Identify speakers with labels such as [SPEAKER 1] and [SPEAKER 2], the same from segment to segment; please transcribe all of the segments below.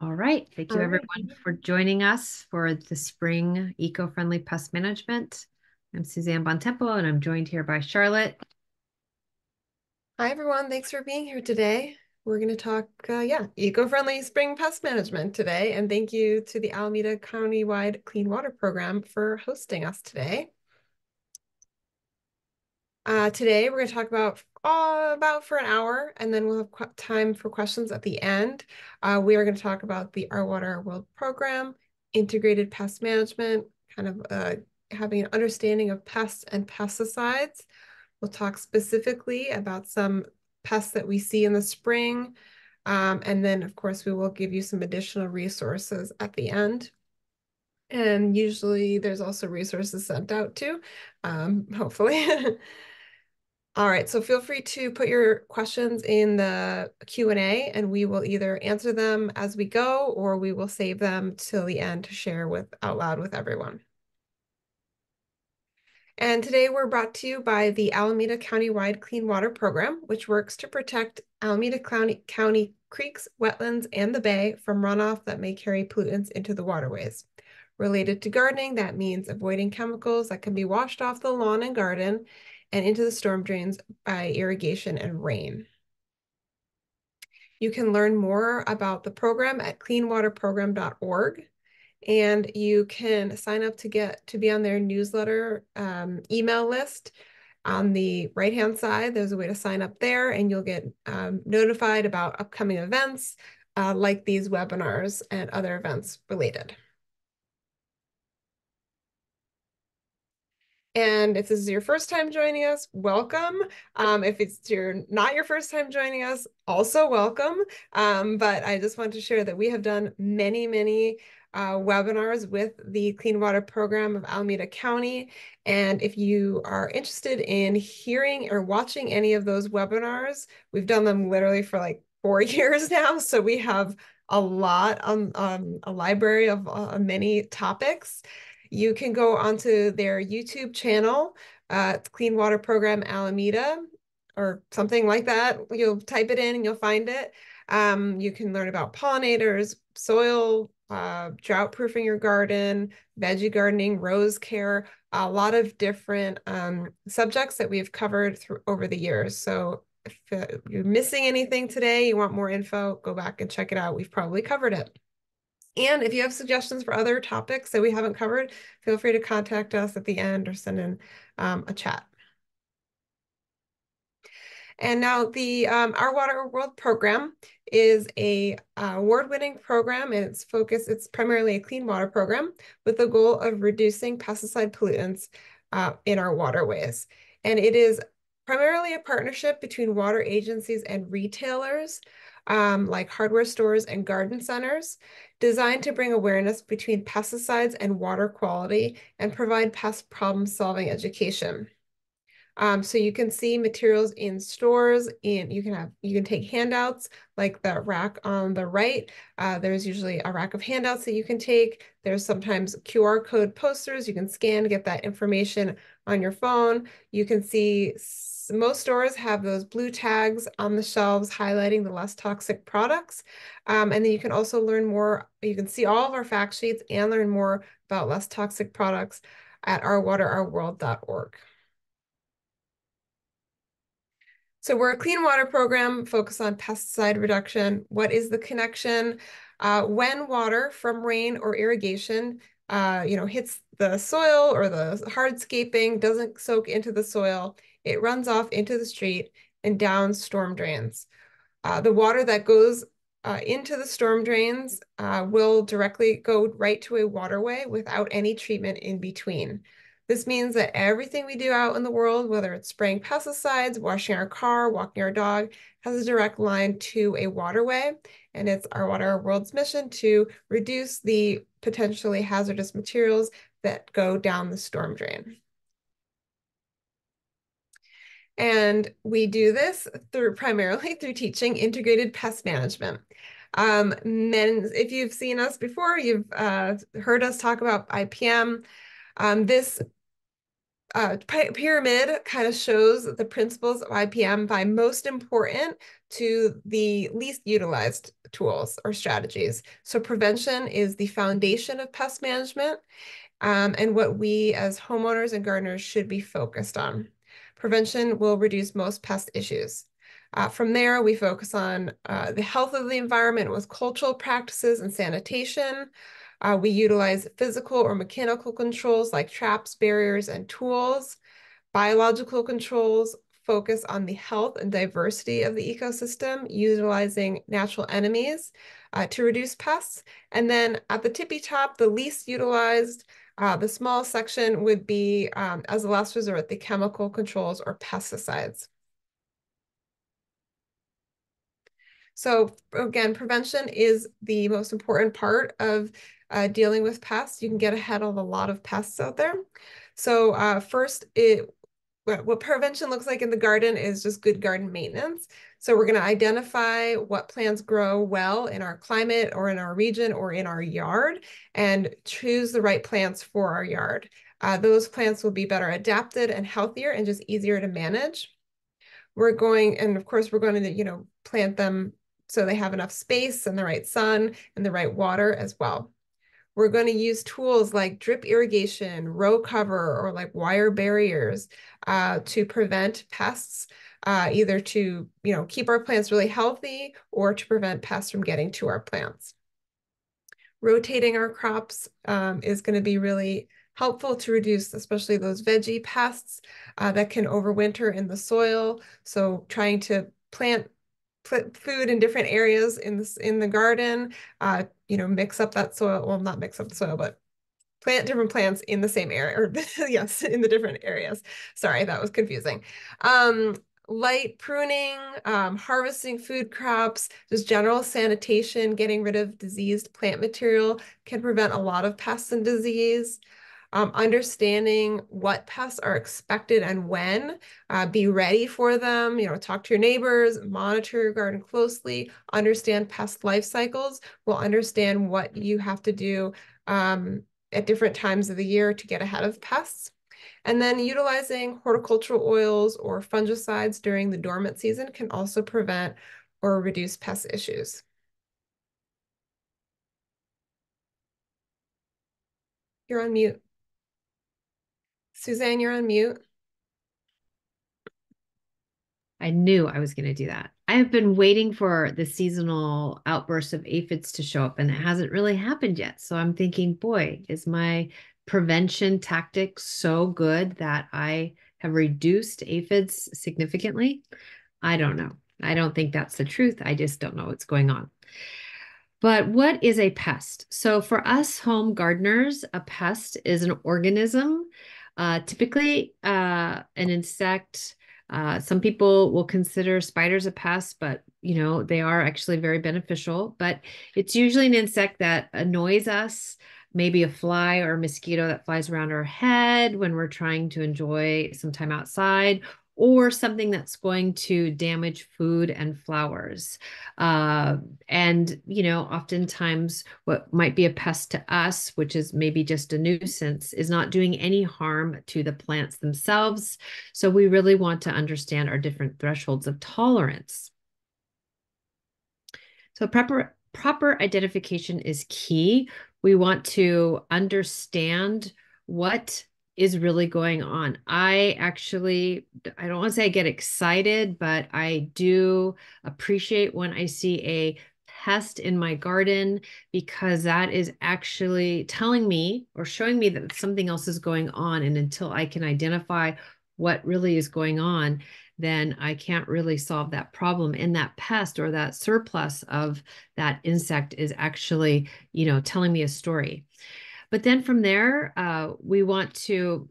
[SPEAKER 1] All right. Thank you, everyone, for joining us for the spring eco-friendly pest management. I'm Suzanne Bontempo, and I'm joined here by Charlotte.
[SPEAKER 2] Hi, everyone. Thanks for being here today. We're going to talk, uh, yeah, eco-friendly spring pest management today. And thank you to the Alameda Countywide Clean Water Program for hosting us today. Uh, today, we're going to talk about uh, about for an hour, and then we'll have time for questions at the end. Uh, we are going to talk about the Our Water, Our World program, integrated pest management, kind of uh, having an understanding of pests and pesticides. We'll talk specifically about some pests that we see in the spring. Um, and then, of course, we will give you some additional resources at the end. And usually there's also resources sent out too, um, hopefully. All right, so feel free to put your questions in the Q&A and we will either answer them as we go or we will save them till the end to share with out loud with everyone. And today we're brought to you by the Alameda Countywide Clean Water Program, which works to protect Alameda County, County creeks, wetlands, and the bay from runoff that may carry pollutants into the waterways. Related to gardening, that means avoiding chemicals that can be washed off the lawn and garden and into the storm drains by irrigation and rain. You can learn more about the program at cleanwaterprogram.org and you can sign up to get to be on their newsletter um, email list. On the right-hand side, there's a way to sign up there and you'll get um, notified about upcoming events uh, like these webinars and other events related. And if this is your first time joining us, welcome. Um, if it's your not your first time joining us, also welcome. Um, but I just want to share that we have done many, many uh, webinars with the Clean Water Program of Alameda County. And if you are interested in hearing or watching any of those webinars, we've done them literally for like four years now. So we have a lot on um, a library of uh, many topics you can go onto their YouTube channel, uh, Clean Water Program Alameda, or something like that. You'll type it in and you'll find it. Um, you can learn about pollinators, soil, uh, drought proofing your garden, veggie gardening, rose care, a lot of different um, subjects that we've covered through over the years. So if uh, you're missing anything today, you want more info, go back and check it out. We've probably covered it. And if you have suggestions for other topics that we haven't covered, feel free to contact us at the end or send in um, a chat. And now the um, Our Water World program is a uh, award-winning program and it's focused, it's primarily a clean water program with the goal of reducing pesticide pollutants uh, in our waterways. And it is primarily a partnership between water agencies and retailers um, like hardware stores and garden centers, designed to bring awareness between pesticides and water quality and provide pest problem solving education. Um, so you can see materials in stores and you can have you can take handouts like the rack on the right. Uh, there's usually a rack of handouts that you can take. There's sometimes QR code posters you can scan get that information on your phone. You can see most stores have those blue tags on the shelves highlighting the less toxic products. Um, and then you can also learn more, you can see all of our fact sheets and learn more about less toxic products at ourwaterourworld.org. So we're a clean water program focused on pesticide reduction. What is the connection? Uh, when water from rain or irrigation uh, you know, hits the soil or the hardscaping, doesn't soak into the soil, it runs off into the street and down storm drains. Uh, the water that goes uh, into the storm drains uh, will directly go right to a waterway without any treatment in between. This means that everything we do out in the world, whether it's spraying pesticides, washing our car, walking our dog, has a direct line to a waterway. And it's our Water World's mission to reduce the potentially hazardous materials that go down the storm drain. And we do this through primarily through teaching integrated pest management. Um, men, if you've seen us before, you've uh, heard us talk about IPM. Um, this uh, pyramid kind of shows the principles of IPM by most important to the least utilized tools or strategies. So prevention is the foundation of pest management um, and what we as homeowners and gardeners should be focused on. Prevention will reduce most pest issues. Uh, from there, we focus on uh, the health of the environment with cultural practices and sanitation. Uh, we utilize physical or mechanical controls like traps, barriers, and tools. Biological controls focus on the health and diversity of the ecosystem, utilizing natural enemies uh, to reduce pests. And then at the tippy top, the least utilized, uh, the small section would be, um, as a last resort, the chemical controls or pesticides. So again, prevention is the most important part of uh, dealing with pests. You can get ahead of a lot of pests out there. So uh, first, it what prevention looks like in the garden is just good garden maintenance. So we're going to identify what plants grow well in our climate or in our region or in our yard and choose the right plants for our yard. Uh, those plants will be better adapted and healthier and just easier to manage. We're going, and of course, we're going to, you know, plant them so they have enough space and the right sun and the right water as well. We're going to use tools like drip irrigation, row cover, or like wire barriers uh, to prevent pests, uh, either to you know keep our plants really healthy or to prevent pests from getting to our plants. Rotating our crops um, is going to be really helpful to reduce especially those veggie pests uh, that can overwinter in the soil. So trying to plant food in different areas in this in the garden, uh, you know, mix up that soil. Well, not mix up the soil, but plant different plants in the same area, or yes, in the different areas. Sorry, that was confusing. Um, light pruning, um, harvesting food crops, just general sanitation, getting rid of diseased plant material can prevent a lot of pests and disease um, understanding what pests are expected and when, uh, be ready for them, you know, talk to your neighbors, monitor your garden closely, understand pest life cycles, will understand what you have to do um, at different times of the year to get ahead of pests. And then utilizing horticultural oils or fungicides during the dormant season can also prevent or reduce pest issues. You're on mute. Suzanne, you're on mute.
[SPEAKER 1] I knew I was going to do that. I have been waiting for the seasonal outburst of aphids to show up, and it hasn't really happened yet. So I'm thinking, boy, is my prevention tactic so good that I have reduced aphids significantly? I don't know. I don't think that's the truth. I just don't know what's going on. But what is a pest? So, for us home gardeners, a pest is an organism uh, typically, uh, an insect. Uh, some people will consider spiders a pest, but you know they are actually very beneficial. But it's usually an insect that annoys us, maybe a fly or a mosquito that flies around our head when we're trying to enjoy some time outside, or something that's going to damage food and flowers. Uh, and, you know, oftentimes what might be a pest to us, which is maybe just a nuisance, is not doing any harm to the plants themselves. So we really want to understand our different thresholds of tolerance. So proper proper identification is key. We want to understand what is really going on. I actually, I don't want to say I get excited, but I do appreciate when I see a pest in my garden because that is actually telling me or showing me that something else is going on. And until I can identify what really is going on, then I can't really solve that problem. And that pest or that surplus of that insect is actually, you know, telling me a story. But then from there, uh, we want to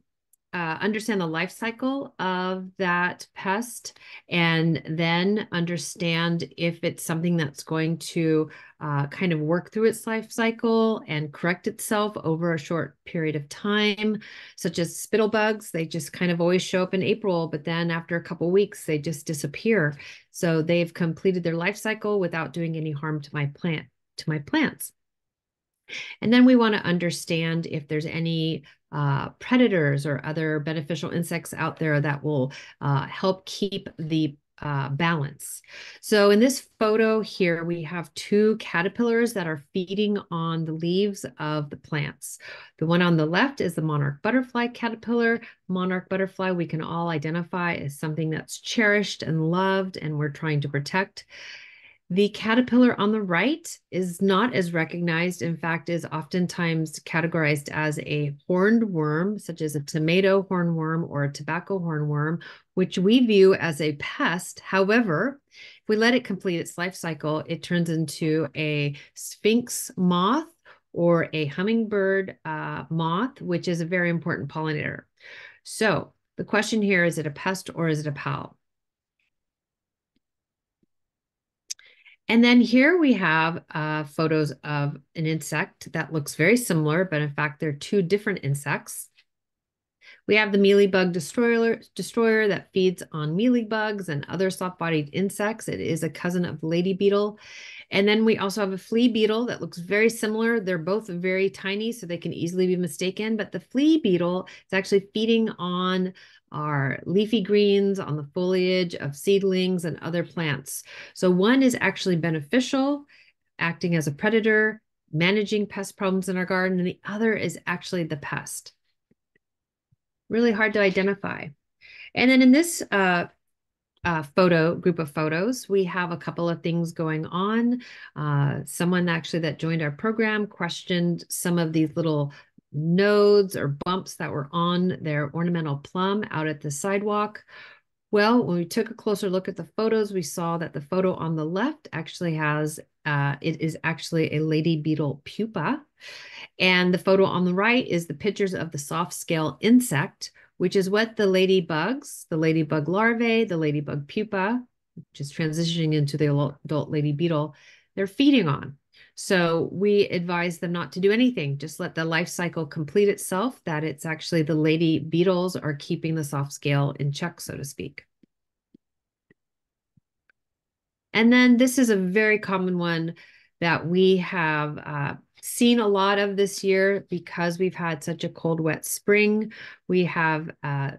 [SPEAKER 1] uh, understand the life cycle of that pest and then understand if it's something that's going to uh, kind of work through its life cycle and correct itself over a short period of time, such as spittle bugs. They just kind of always show up in April, but then after a couple weeks, they just disappear. So they've completed their life cycle without doing any harm to my plant to my plants. And then we want to understand if there's any uh, predators or other beneficial insects out there that will uh, help keep the uh, balance. So in this photo here, we have two caterpillars that are feeding on the leaves of the plants. The one on the left is the monarch butterfly caterpillar. Monarch butterfly we can all identify as something that's cherished and loved and we're trying to protect. The caterpillar on the right is not as recognized, in fact, is oftentimes categorized as a horned worm, such as a tomato hornworm or a tobacco hornworm, which we view as a pest. However, if we let it complete its life cycle, it turns into a sphinx moth or a hummingbird uh, moth, which is a very important pollinator. So the question here is it a pest or is it a pal? And then here we have uh, photos of an insect that looks very similar, but in fact, they're two different insects. We have the mealybug destroyer, destroyer that feeds on mealybugs and other soft-bodied insects. It is a cousin of lady beetle. And then we also have a flea beetle that looks very similar. They're both very tiny, so they can easily be mistaken. But the flea beetle is actually feeding on are leafy greens on the foliage of seedlings and other plants. So one is actually beneficial, acting as a predator, managing pest problems in our garden, and the other is actually the pest. Really hard to identify. And then in this uh, uh, photo group of photos, we have a couple of things going on. Uh, someone actually that joined our program questioned some of these little nodes or bumps that were on their ornamental plum out at the sidewalk. Well, when we took a closer look at the photos, we saw that the photo on the left actually has, uh, it is actually a lady beetle pupa. And the photo on the right is the pictures of the soft scale insect, which is what the ladybugs, the ladybug larvae, the ladybug pupa, which is transitioning into the adult lady beetle, they're feeding on. So we advise them not to do anything, just let the life cycle complete itself, that it's actually the lady beetles are keeping the soft scale in check, so to speak. And then this is a very common one that we have uh, seen a lot of this year because we've had such a cold, wet spring. We have uh,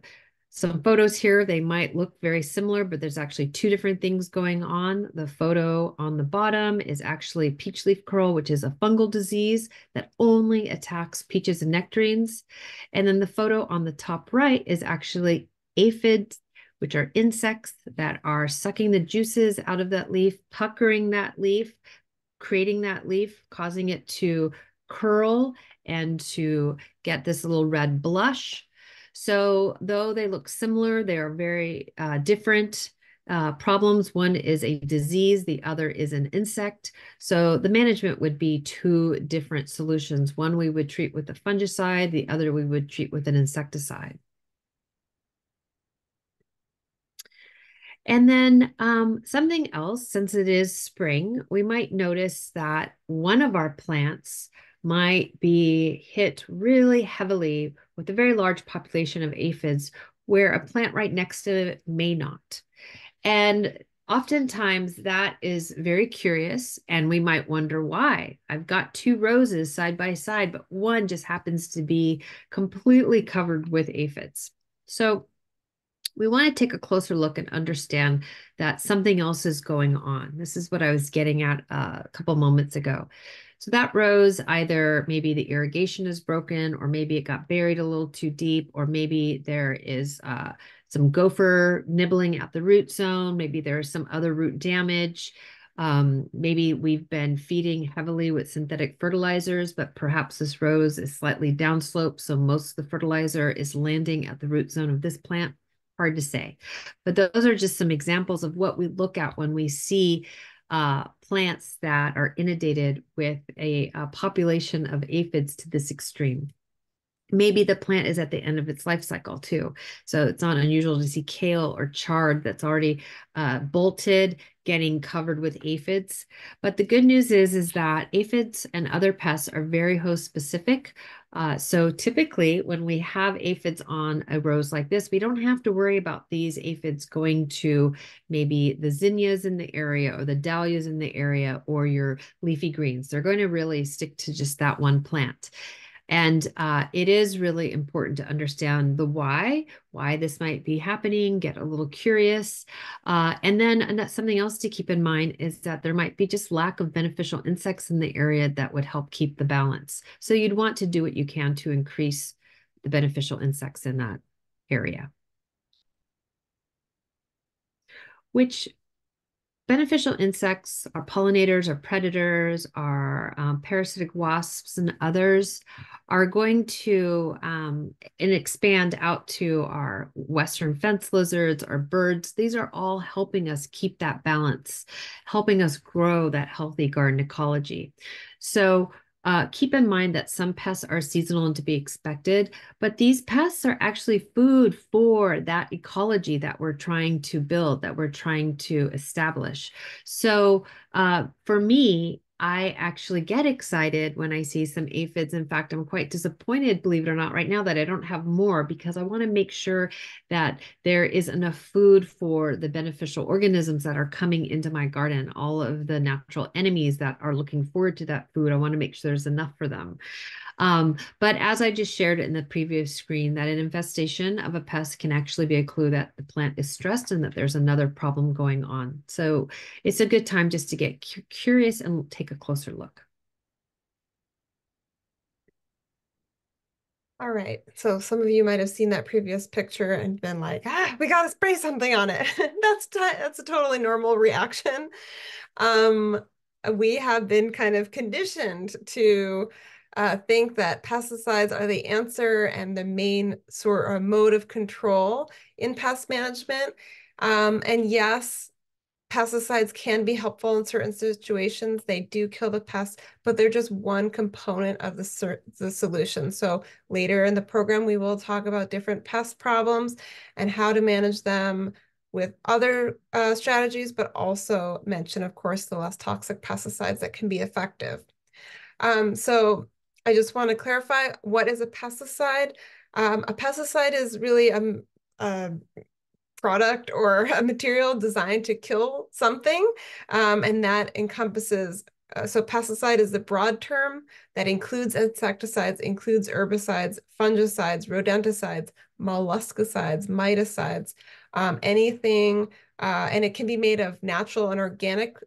[SPEAKER 1] some photos here, they might look very similar, but there's actually two different things going on. The photo on the bottom is actually peach leaf curl, which is a fungal disease that only attacks peaches and nectarines. And then the photo on the top right is actually aphids, which are insects that are sucking the juices out of that leaf, puckering that leaf, creating that leaf, causing it to curl and to get this little red blush. So though they look similar, they are very uh, different uh, problems. One is a disease, the other is an insect. So the management would be two different solutions. One we would treat with a fungicide, the other we would treat with an insecticide. And then um, something else, since it is spring, we might notice that one of our plants might be hit really heavily with a very large population of aphids where a plant right next to it may not. And oftentimes that is very curious and we might wonder why. I've got two roses side by side, but one just happens to be completely covered with aphids. So we want to take a closer look and understand that something else is going on. This is what I was getting at uh, a couple moments ago. So that rose either maybe the irrigation is broken or maybe it got buried a little too deep or maybe there is uh, some gopher nibbling at the root zone. Maybe there's some other root damage. Um, maybe we've been feeding heavily with synthetic fertilizers, but perhaps this rose is slightly downslope. So most of the fertilizer is landing at the root zone of this plant. Hard to say. But those are just some examples of what we look at when we see uh, plants that are inundated with a, a population of aphids to this extreme maybe the plant is at the end of its life cycle too. So it's not unusual to see kale or chard that's already uh, bolted, getting covered with aphids. But the good news is, is that aphids and other pests are very host specific. Uh, so typically when we have aphids on a rose like this, we don't have to worry about these aphids going to maybe the zinnias in the area or the dahlias in the area or your leafy greens. They're going to really stick to just that one plant. And uh, it is really important to understand the why, why this might be happening, get a little curious. Uh, and then and something else to keep in mind is that there might be just lack of beneficial insects in the area that would help keep the balance. So you'd want to do what you can to increase the beneficial insects in that area. Which beneficial insects are pollinators, are predators, are um, parasitic wasps, and others are going to um, and expand out to our western fence lizards, our birds. These are all helping us keep that balance, helping us grow that healthy garden ecology. So uh, keep in mind that some pests are seasonal and to be expected, but these pests are actually food for that ecology that we're trying to build, that we're trying to establish. So uh, for me, I actually get excited when I see some aphids. In fact, I'm quite disappointed, believe it or not, right now that I don't have more because I want to make sure that there is enough food for the beneficial organisms that are coming into my garden, all of the natural enemies that are looking forward to that food. I want to make sure there's enough for them. Um, but as I just shared in the previous screen, that an infestation of a pest can actually be a clue that the plant is stressed and that there's another problem going on. So it's a good time just to get cu curious and take a closer look.
[SPEAKER 2] All right, so some of you might have seen that previous picture and been like, ah, we gotta spray something on it. that's that's a totally normal reaction. Um, we have been kind of conditioned to uh, think that pesticides are the answer and the main sort of mode of control in pest management. Um, and yes, pesticides can be helpful in certain situations. They do kill the pests, but they're just one component of the, the solution. So later in the program, we will talk about different pest problems and how to manage them with other uh, strategies, but also mention, of course, the less toxic pesticides that can be effective. Um, so I just want to clarify what is a pesticide. Um, a pesticide is really a, a, product or a material designed to kill something, um, and that encompasses. Uh, so pesticide is the broad term that includes insecticides, includes herbicides, fungicides, rodenticides, molluscicides, miticides, um, anything, uh, and it can be made of natural and organic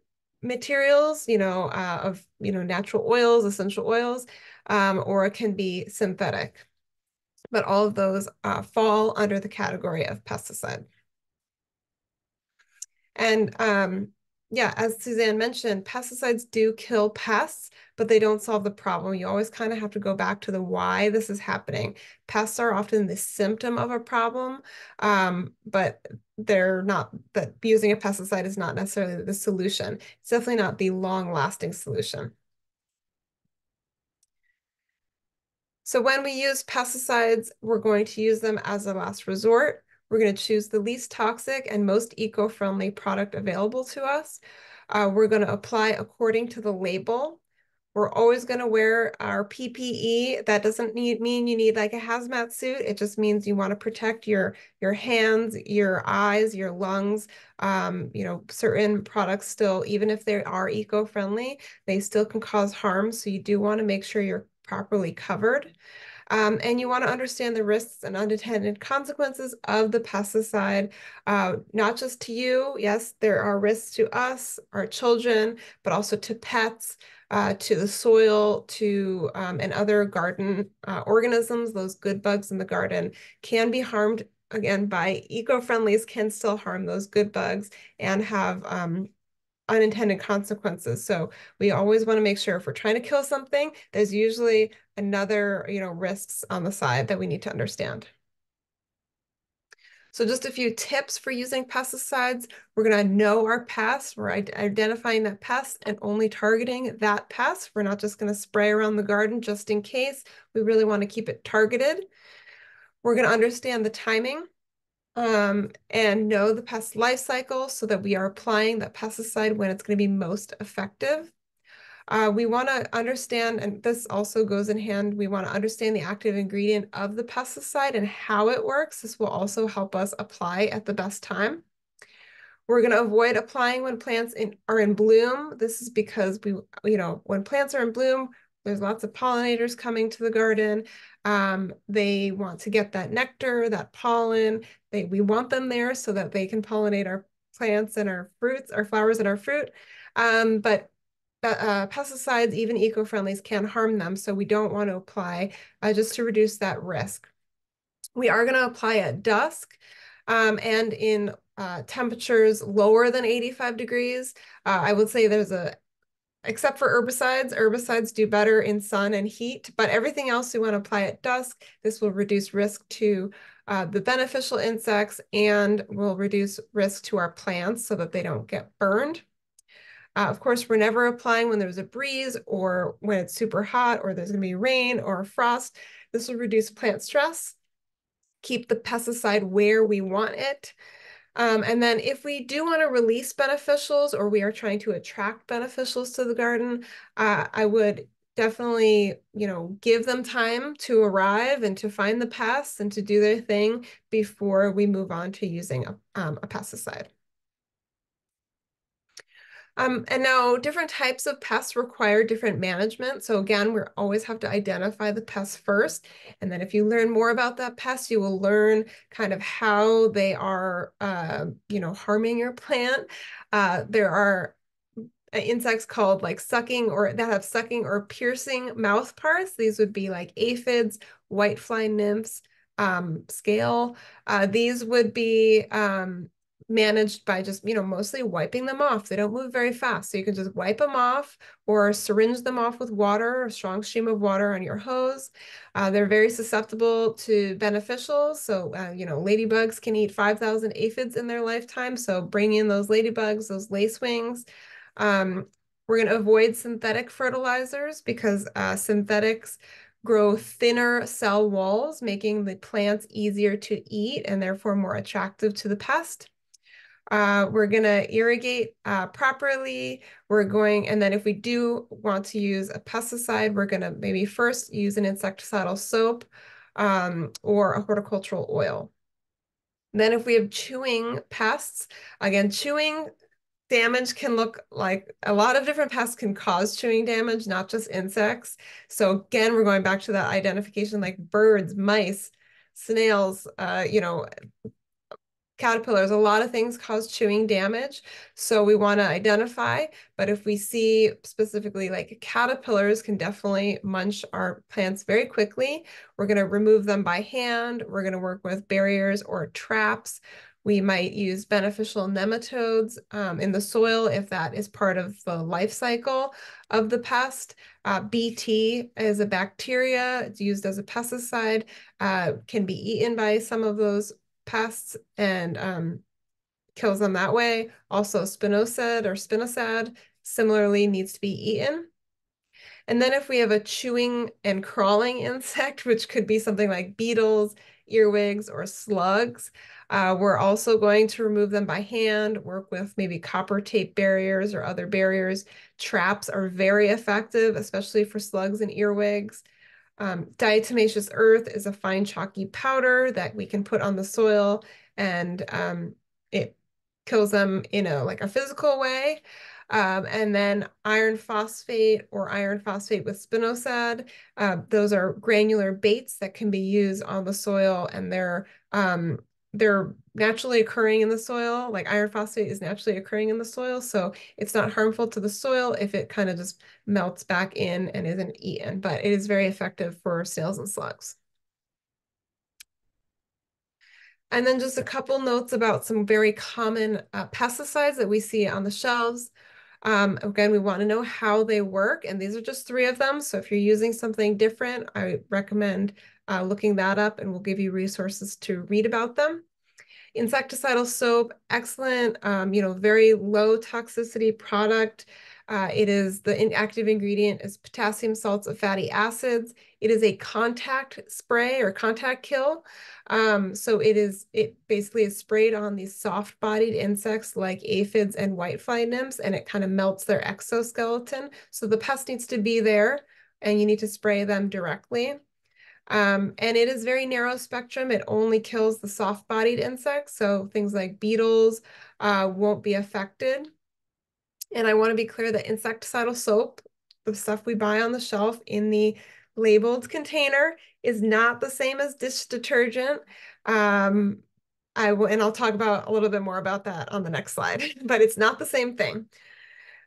[SPEAKER 2] materials, you know, uh, of, you know, natural oils, essential oils, um, or it can be synthetic. But all of those uh, fall under the category of pesticide. And um, yeah, as Suzanne mentioned, pesticides do kill pests, but they don't solve the problem. You always kind of have to go back to the why this is happening. Pests are often the symptom of a problem, um, but they're not that using a pesticide is not necessarily the solution. It's definitely not the long lasting solution. So when we use pesticides, we're going to use them as a last resort. We're going to choose the least toxic and most eco-friendly product available to us. Uh, we're going to apply according to the label. We're always going to wear our PPE. That doesn't need, mean you need like a hazmat suit. It just means you want to protect your, your hands, your eyes, your lungs. Um, you know, certain products still, even if they are eco-friendly, they still can cause harm. So you do want to make sure you're properly covered. Um, and you want to understand the risks and unintended consequences of the pesticide, uh, not just to you. Yes, there are risks to us, our children, but also to pets, uh, to the soil, to um, and other garden uh, organisms. Those good bugs in the garden can be harmed again by eco-friendlies can still harm those good bugs and have um, unintended consequences. So we always want to make sure if we're trying to kill something, there's usually another, you know, risks on the side that we need to understand. So just a few tips for using pesticides. We're going to know our pests. We're identifying that pest and only targeting that pest. We're not just going to spray around the garden just in case. We really want to keep it targeted. We're going to understand the timing um, and know the pest life cycle so that we are applying that pesticide when it's going to be most effective. Uh, we want to understand, and this also goes in hand, we want to understand the active ingredient of the pesticide and how it works. This will also help us apply at the best time. We're going to avoid applying when plants in, are in bloom. This is because we, you know, when plants are in bloom, there's lots of pollinators coming to the garden. Um, they want to get that nectar, that pollen. They we want them there so that they can pollinate our plants and our fruits, our flowers and our fruit. Um, but uh, pesticides, even eco-friendlies, can harm them. So we don't want to apply uh, just to reduce that risk. We are going to apply at dusk um, and in uh, temperatures lower than 85 degrees. Uh, I would say there's a, except for herbicides, herbicides do better in sun and heat, but everything else we want to apply at dusk. This will reduce risk to uh, the beneficial insects and will reduce risk to our plants so that they don't get burned. Uh, of course, we're never applying when there's a breeze or when it's super hot or there's going to be rain or frost. This will reduce plant stress, keep the pesticide where we want it. Um, and then if we do want to release beneficials or we are trying to attract beneficials to the garden, uh, I would definitely, you know, give them time to arrive and to find the pests and to do their thing before we move on to using a, um, a pesticide. Um, and now different types of pests require different management. So again, we always have to identify the pests first. And then if you learn more about that pest, you will learn kind of how they are, uh, you know, harming your plant. Uh, there are uh, insects called like sucking or that have sucking or piercing mouth parts. These would be like aphids, whitefly nymphs, um, scale. Uh, these would be um, managed by just, you know, mostly wiping them off. They don't move very fast. So you can just wipe them off or syringe them off with water, a strong stream of water on your hose. Uh, they're very susceptible to beneficials. So, uh, you know, ladybugs can eat 5,000 aphids in their lifetime. So bring in those ladybugs, those lacewings. Um, we're going to avoid synthetic fertilizers because uh, synthetics grow thinner cell walls, making the plants easier to eat and therefore more attractive to the pest. Uh, we're going to irrigate uh, properly. We're going, and then if we do want to use a pesticide, we're going to maybe first use an insecticidal soap um, or a horticultural oil. Then if we have chewing pests, again, chewing damage can look like a lot of different pests can cause chewing damage, not just insects. So again, we're going back to that identification like birds, mice, snails, uh, you know, caterpillars, a lot of things cause chewing damage. So we want to identify, but if we see specifically like caterpillars can definitely munch our plants very quickly. We're going to remove them by hand. We're going to work with barriers or traps. We might use beneficial nematodes um, in the soil if that is part of the life cycle of the pest. Uh, BT is a bacteria. It's used as a pesticide, uh, can be eaten by some of those pests and um, kills them that way. Also spinosad or spinosad similarly needs to be eaten. And then if we have a chewing and crawling insect, which could be something like beetles, earwigs, or slugs, uh, we're also going to remove them by hand, work with maybe copper tape barriers or other barriers. Traps are very effective, especially for slugs and earwigs. Um, diatomaceous earth is a fine chalky powder that we can put on the soil and um, it kills them in a like a physical way. Um, and then iron phosphate or iron phosphate with spinosad. Uh, those are granular baits that can be used on the soil and they're um, they're naturally occurring in the soil. Like iron phosphate is naturally occurring in the soil. So it's not harmful to the soil if it kind of just melts back in and isn't eaten, but it is very effective for snails and slugs. And then just a couple notes about some very common uh, pesticides that we see on the shelves. Um, again, we want to know how they work, and these are just three of them. So if you're using something different, I recommend uh, looking that up and we'll give you resources to read about them. Insecticidal soap, excellent, um, you know, very low toxicity product. Uh, it is the active ingredient is potassium salts of fatty acids. It is a contact spray or contact kill. Um, so it is it basically is sprayed on these soft-bodied insects like aphids and whitefly nymphs, and it kind of melts their exoskeleton. So the pest needs to be there, and you need to spray them directly. Um, and it is very narrow spectrum. It only kills the soft-bodied insects, so things like beetles uh, won't be affected. And I want to be clear that insecticidal soap the stuff we buy on the shelf in the labeled container is not the same as dish detergent. Um, I will, and I'll talk about a little bit more about that on the next slide, but it's not the same thing.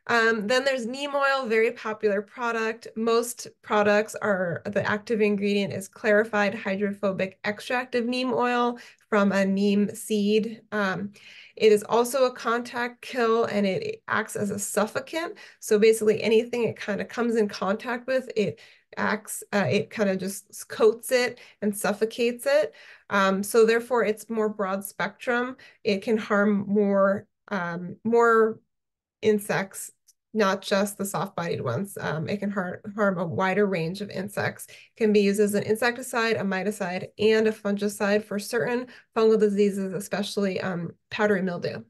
[SPEAKER 2] Um, then there's neem oil, very popular product. Most products are, the active ingredient is clarified hydrophobic extract of neem oil from a neem seed. Um, it is also a contact kill and it acts as a suffocant. So basically anything it kind of comes in contact with, it acts, uh, it kind of just coats it and suffocates it. Um, so therefore it's more broad spectrum. It can harm more, um, more insects not just the soft-bodied ones. Um, it can har harm a wider range of insects. It can be used as an insecticide, a miticide, and a fungicide for certain fungal diseases, especially um, powdery mildew.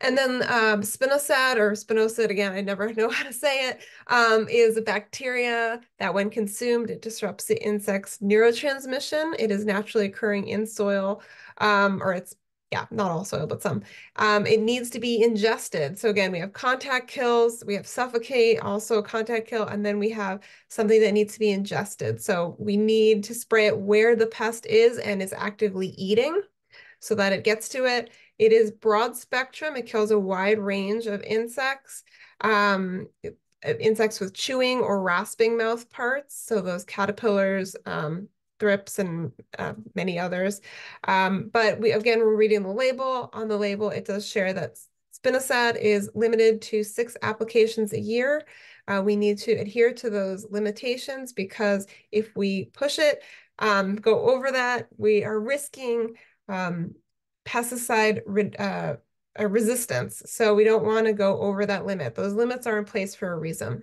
[SPEAKER 2] And then um, spinosad or spinosad, again, I never know how to say it, um, is a bacteria that when consumed, it disrupts the insect's neurotransmission. It is naturally occurring in soil um, or it's yeah, not all soil, but some. Um, it needs to be ingested. So again, we have contact kills, we have suffocate, also contact kill, and then we have something that needs to be ingested. So we need to spray it where the pest is and is actively eating so that it gets to it. It is broad spectrum. It kills a wide range of insects. Um, insects with chewing or rasping mouth parts. So those caterpillars, um, thrips and uh, many others. Um, but we again, we're reading the label. On the label, it does share that spinosad is limited to six applications a year. Uh, we need to adhere to those limitations because if we push it, um, go over that, we are risking um, pesticide re uh, resistance. So we don't want to go over that limit. Those limits are in place for a reason.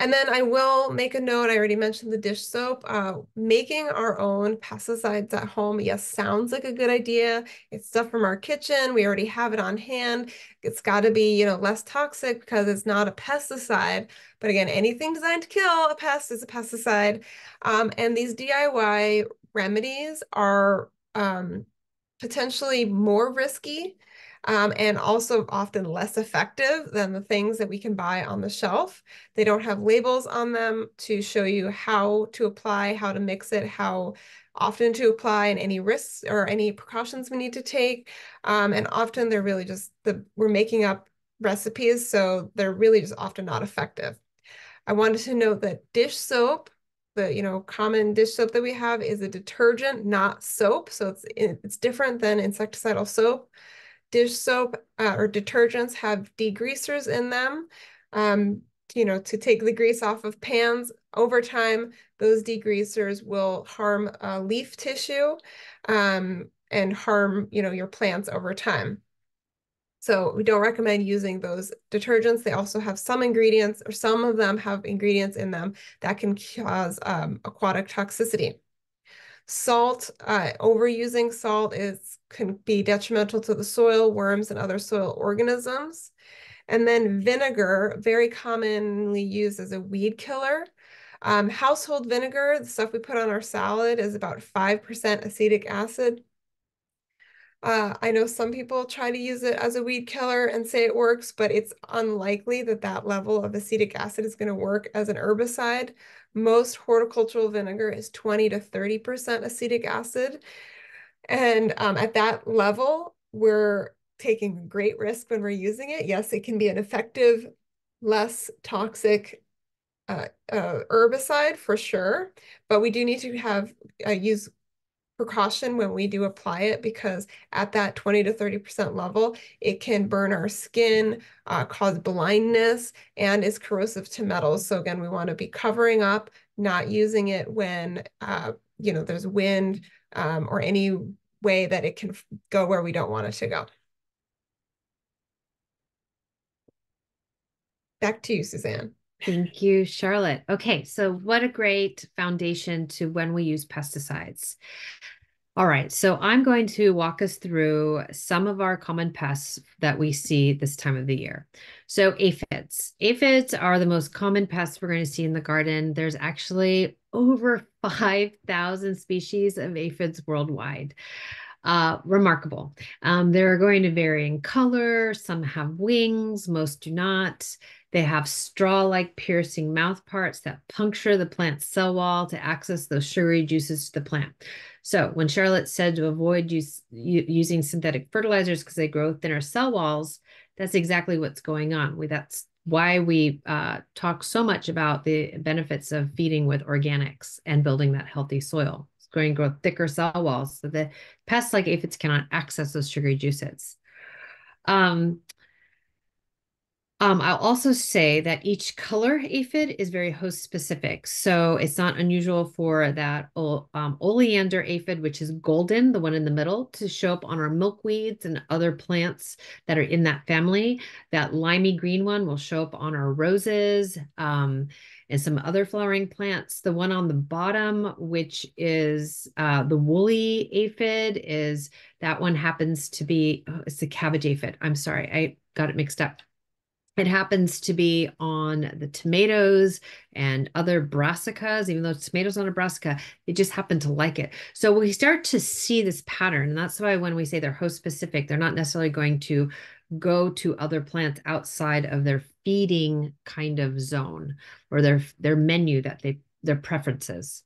[SPEAKER 2] And then I will make a note, I already mentioned the dish soap. Uh, making our own pesticides at home, yes, sounds like a good idea. It's stuff from our kitchen. We already have it on hand. It's got to be, you know, less toxic because it's not a pesticide. But again, anything designed to kill a pest is a pesticide. Um, and these DIY remedies are um, potentially more risky um, and also often less effective than the things that we can buy on the shelf. They don't have labels on them to show you how to apply, how to mix it, how often to apply and any risks or any precautions we need to take. Um, and often they're really just the we're making up recipes, so they're really just often not effective. I wanted to note that dish soap the you know common dish soap that we have is a detergent, not soap. So it's it's different than insecticidal soap dish soap uh, or detergents have degreasers in them, um, you know, to take the grease off of pans. Over time, those degreasers will harm uh, leaf tissue um, and harm, you know, your plants over time. So we don't recommend using those detergents. They also have some ingredients, or some of them have ingredients in them that can cause um, aquatic toxicity. Salt, uh, overusing salt is can be detrimental to the soil, worms, and other soil organisms. And then vinegar, very commonly used as a weed killer. Um, household vinegar, the stuff we put on our salad, is about 5% acetic acid. Uh, I know some people try to use it as a weed killer and say it works, but it's unlikely that that level of acetic acid is going to work as an herbicide. Most horticultural vinegar is 20 to 30% acetic acid. And um, at that level, we're taking great risk when we're using it. Yes, it can be an effective, less toxic uh, uh, herbicide for sure, but we do need to have uh, use precaution when we do apply it because at that 20 to 30% level, it can burn our skin, uh, cause blindness, and is corrosive to metals. So again, we want to be covering up, not using it when, uh, you know, there's wind um, or any way that it can go where we don't want it to go. Back to you, Suzanne.
[SPEAKER 1] Thank you, Charlotte. Okay, so what a great foundation to when we use pesticides. All right, so I'm going to walk us through some of our common pests that we see this time of the year. So aphids. Aphids are the most common pests we're going to see in the garden. There's actually over 5,000 species of aphids worldwide. Uh, remarkable. Um, they're going to vary in color. Some have wings, most do not. They have straw-like piercing mouth parts that puncture the plant's cell wall to access those sugary juices to the plant. So when Charlotte said to avoid use, using synthetic fertilizers because they grow thinner cell walls, that's exactly what's going on. We, that's why we uh, talk so much about the benefits of feeding with organics and building that healthy soil. To grow thicker cell walls so the pests like aphids cannot access those sugary juices. Um, um, I'll also say that each color aphid is very host specific. So it's not unusual for that um, oleander aphid, which is golden, the one in the middle, to show up on our milkweeds and other plants that are in that family. That limey green one will show up on our roses um, and some other flowering plants. The one on the bottom, which is uh, the woolly aphid, is that one happens to be, oh, it's the cabbage aphid. I'm sorry, I got it mixed up. It happens to be on the tomatoes and other brassicas, even though tomatoes not a brassica, they just happen to like it. So we start to see this pattern. And that's why when we say they're host specific, they're not necessarily going to go to other plants outside of their feeding kind of zone or their their menu that they their preferences.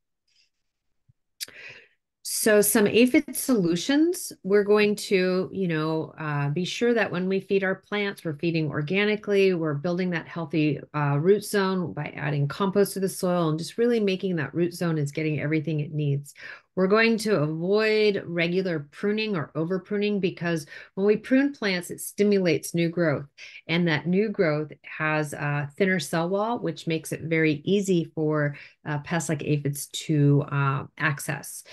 [SPEAKER 1] So some aphid solutions, we're going to, you know, uh, be sure that when we feed our plants, we're feeding organically, we're building that healthy uh, root zone by adding compost to the soil and just really making that root zone is getting everything it needs. We're going to avoid regular pruning or over pruning because when we prune plants, it stimulates new growth. And that new growth has a thinner cell wall, which makes it very easy for uh, pests like aphids to uh, access.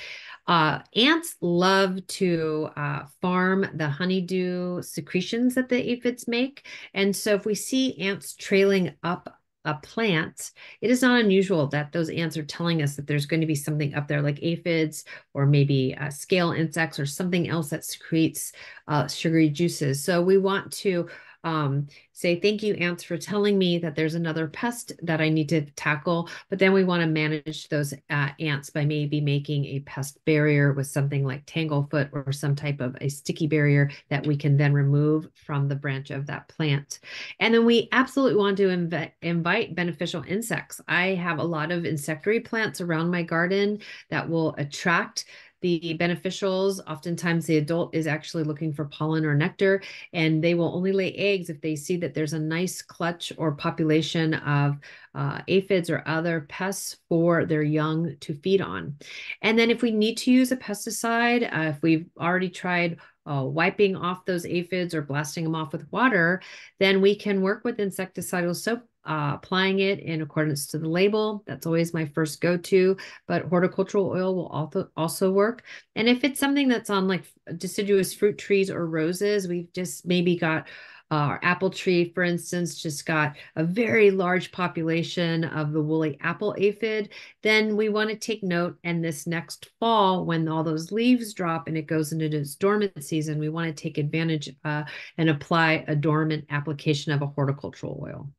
[SPEAKER 1] Uh, ants love to uh, farm the honeydew secretions that the aphids make. And so if we see ants trailing up a plant, it is not unusual that those ants are telling us that there's going to be something up there like aphids or maybe uh, scale insects or something else that secretes uh, sugary juices. So we want to um, say, thank you, ants, for telling me that there's another pest that I need to tackle. But then we want to manage those uh, ants by maybe making a pest barrier with something like tanglefoot or some type of a sticky barrier that we can then remove from the branch of that plant. And then we absolutely want to inv invite beneficial insects. I have a lot of insectary plants around my garden that will attract the beneficials, oftentimes the adult is actually looking for pollen or nectar, and they will only lay eggs if they see that there's a nice clutch or population of uh, aphids or other pests for their young to feed on. And then if we need to use a pesticide, uh, if we've already tried uh, wiping off those aphids or blasting them off with water, then we can work with insecticidal soap uh, applying it in accordance to the label. That's always my first go-to, but horticultural oil will also also work. And if it's something that's on like deciduous fruit trees or roses, we've just maybe got uh, our apple tree, for instance, just got a very large population of the woolly apple aphid, then we want to take note. And this next fall, when all those leaves drop and it goes into its dormant season, we want to take advantage uh, and apply a dormant application of a horticultural oil.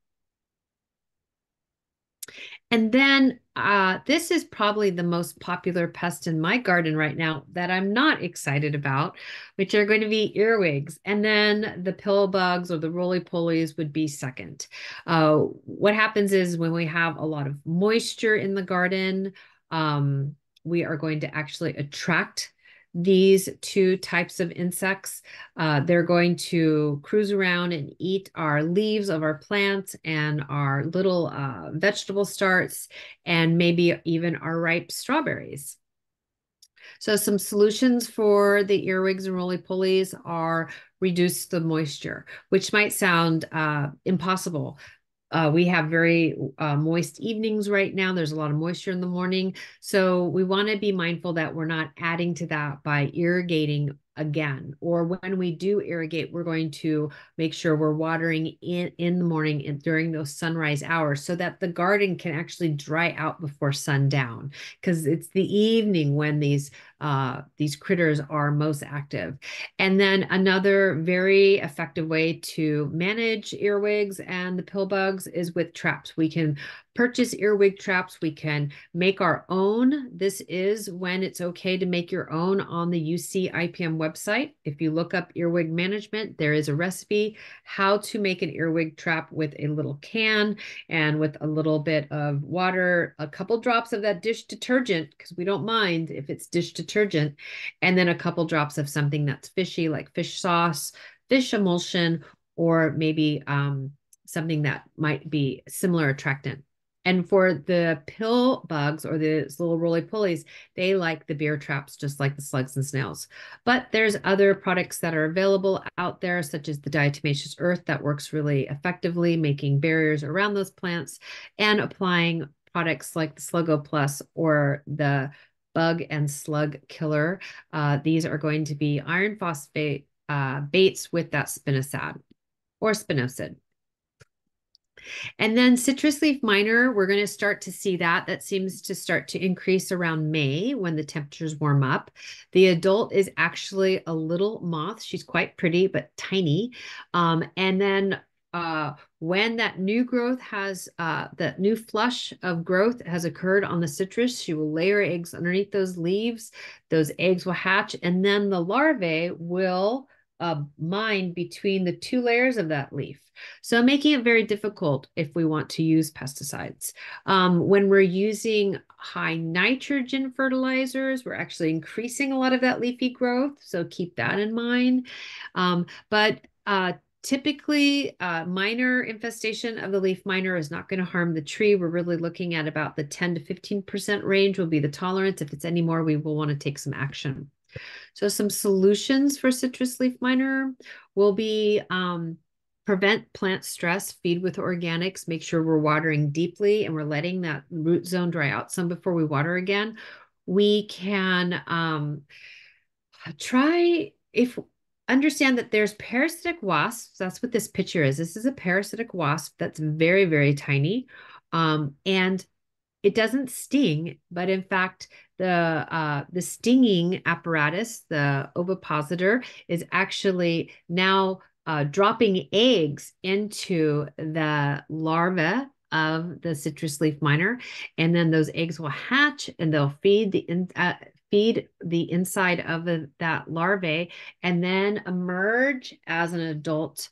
[SPEAKER 1] And then uh, this is probably the most popular pest in my garden right now that I'm not excited about, which are going to be earwigs. And then the pill bugs or the roly-polies would be second. Uh, what happens is when we have a lot of moisture in the garden, um, we are going to actually attract these two types of insects. Uh, they're going to cruise around and eat our leaves of our plants and our little uh, vegetable starts and maybe even our ripe strawberries. So some solutions for the earwigs and roly-polies are reduce the moisture, which might sound uh, impossible, uh, we have very uh, moist evenings right now. There's a lot of moisture in the morning. So we want to be mindful that we're not adding to that by irrigating again. Or when we do irrigate, we're going to make sure we're watering in, in the morning and during those sunrise hours so that the garden can actually dry out before sundown. Because it's the evening when these uh, these critters are most active. And then another very effective way to manage earwigs and the pill bugs is with traps. We can purchase earwig traps. We can make our own. This is when it's okay to make your own on the UC IPM website. If you look up earwig management, there is a recipe how to make an earwig trap with a little can and with a little bit of water, a couple drops of that dish detergent, because we don't mind if it's dish detergent, and then a couple drops of something that's fishy like fish sauce, fish emulsion, or maybe um, something that might be similar attractant. And for the pill bugs or the little roly polies, they like the beer traps just like the slugs and snails. But there's other products that are available out there, such as the diatomaceous earth that works really effectively, making barriers around those plants and applying products like the Sluggo Plus or the bug and slug killer. Uh, these are going to be iron phosphate uh, baits with that spinosad or spinosad. And then citrus leaf miner, we're going to start to see that. That seems to start to increase around May when the temperatures warm up. The adult is actually a little moth. She's quite pretty, but tiny. Um, and then uh, when that new growth has, uh, that new flush of growth has occurred on the citrus, she will lay her eggs underneath those leaves. Those eggs will hatch, and then the larvae will uh, mine between the two layers of that leaf. So making it very difficult if we want to use pesticides. Um, when we're using high nitrogen fertilizers, we're actually increasing a lot of that leafy growth. So keep that in mind. Um, but uh, typically uh, minor infestation of the leaf miner is not going to harm the tree. We're really looking at about the 10 to 15 percent range will be the tolerance. If it's any more we will want to take some action. So some solutions for citrus leaf miner will be um, prevent plant stress, feed with organics, make sure we're watering deeply and we're letting that root zone dry out some before we water again. We can um, try if understand that there's parasitic wasps. That's what this picture is. This is a parasitic wasp that's very, very tiny. Um, and it doesn't sting, but in fact, the uh, the stinging apparatus, the ovipositor, is actually now uh, dropping eggs into the larva of the citrus leaf miner, and then those eggs will hatch and they'll feed the in, uh, feed the inside of the, that larvae, and then emerge as an adult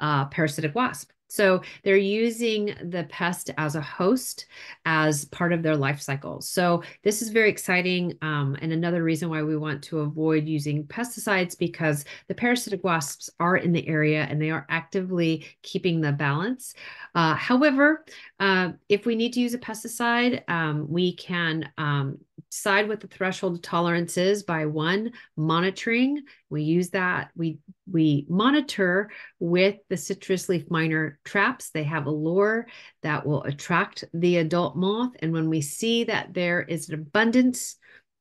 [SPEAKER 1] uh, parasitic wasp. So they're using the pest as a host as part of their life cycle. So this is very exciting. Um, and another reason why we want to avoid using pesticides because the parasitic wasps are in the area and they are actively keeping the balance. Uh, however, uh, if we need to use a pesticide, um, we can um, decide what the threshold of tolerance is by one monitoring. We use that. We we monitor with the citrus leaf miner traps. They have a lure that will attract the adult moth. And when we see that there is an abundance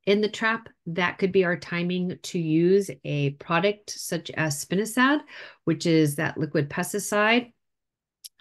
[SPEAKER 1] in the trap that could be our timing to use a product such as spinosad which is that liquid pesticide.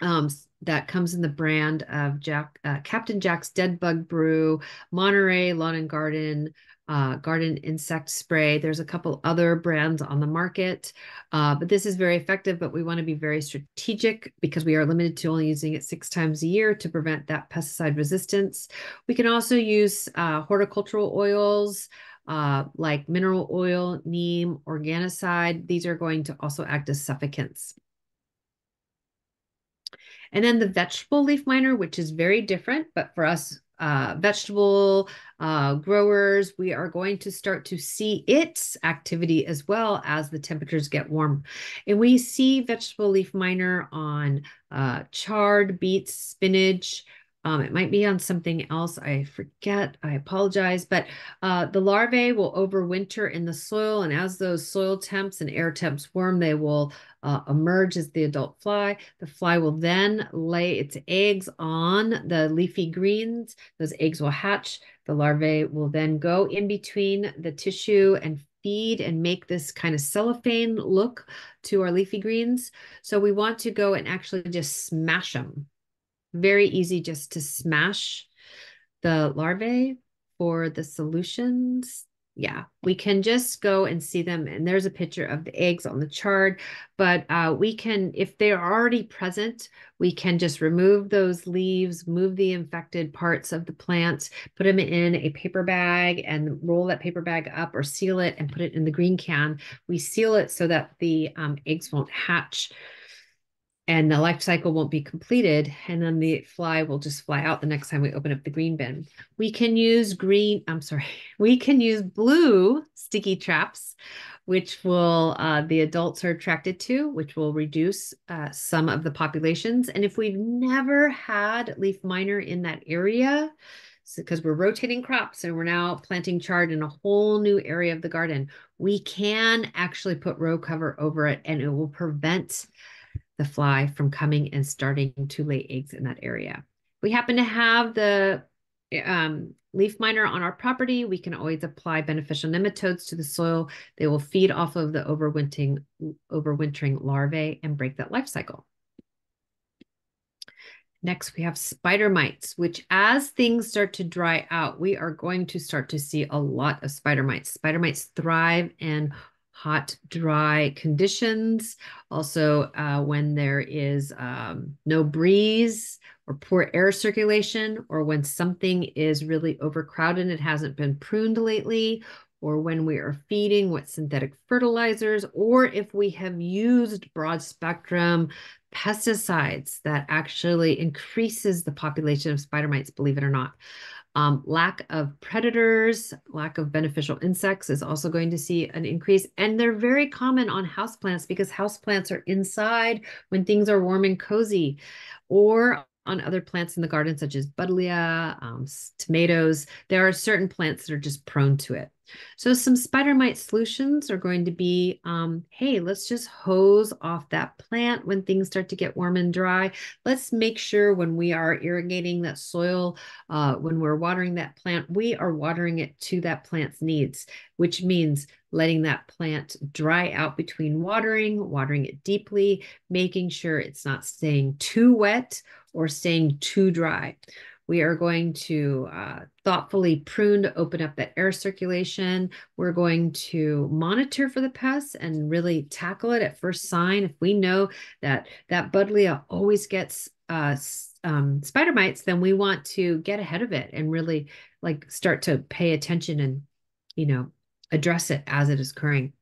[SPEAKER 1] Um, that comes in the brand of Jack uh, Captain Jack's Dead Bug Brew, Monterey Lawn and Garden, uh, Garden Insect Spray. There's a couple other brands on the market, uh, but this is very effective. But we want to be very strategic because we are limited to only using it six times a year to prevent that pesticide resistance. We can also use uh, horticultural oils. Uh, like mineral oil, neem, Organocide. These are going to also act as suffocants. And then the vegetable leaf miner, which is very different, but for us uh, vegetable uh, growers, we are going to start to see its activity as well as the temperatures get warm. And we see vegetable leaf miner on uh, chard, beets, spinach, um, it might be on something else. I forget. I apologize. But uh, the larvae will overwinter in the soil. And as those soil temps and air temps warm, they will uh, emerge as the adult fly. The fly will then lay its eggs on the leafy greens. Those eggs will hatch. The larvae will then go in between the tissue and feed and make this kind of cellophane look to our leafy greens. So we want to go and actually just smash them very easy just to smash the larvae for the solutions yeah, we can just go and see them. And there's a picture of the eggs on the chart, but uh, we can, if they're already present, we can just remove those leaves, move the infected parts of the plants, put them in a paper bag and roll that paper bag up or seal it and put it in the green can. We seal it so that the um, eggs won't hatch and the life cycle won't be completed and then the fly will just fly out the next time we open up the green bin. We can use green i'm sorry we can use blue sticky traps which will uh, the adults are attracted to which will reduce uh, some of the populations. And if we've never had leaf miner in that area because we're rotating crops and we're now planting chard in a whole new area of the garden we can actually put row cover over it and it will prevent the fly from coming and starting to lay eggs in that area. We happen to have the um, leaf miner on our property. We can always apply beneficial nematodes to the soil. They will feed off of the overwintering, overwintering larvae and break that life cycle. Next, we have spider mites, which as things start to dry out, we are going to start to see a lot of spider mites. Spider mites thrive in hot, dry conditions. Also, uh, when there is um, no breeze or poor air circulation, or when something is really overcrowded and it hasn't been pruned lately, or when we are feeding with synthetic fertilizers, or if we have used broad spectrum pesticides that actually increases the population of spider mites, believe it or not. Um, lack of predators, lack of beneficial insects is also going to see an increase. And they're very common on houseplants because houseplants are inside when things are warm and cozy, or on other plants in the garden, such as buddleia, um, tomatoes. There are certain plants that are just prone to it. So some spider mite solutions are going to be, um, hey, let's just hose off that plant when things start to get warm and dry. Let's make sure when we are irrigating that soil, uh, when we're watering that plant, we are watering it to that plant's needs, which means letting that plant dry out between watering, watering it deeply, making sure it's not staying too wet or staying too dry. We are going to uh, thoughtfully prune to open up that air circulation. We're going to monitor for the pests and really tackle it at first sign. If we know that that buddleia always gets uh, um, spider mites, then we want to get ahead of it and really like start to pay attention and, you know, address it as it is occurring.